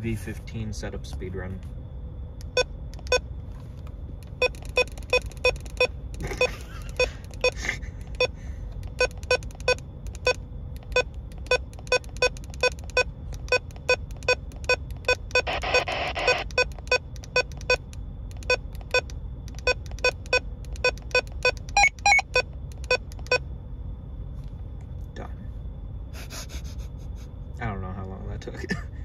V15 setup speedrun. Done. I don't know how long that took.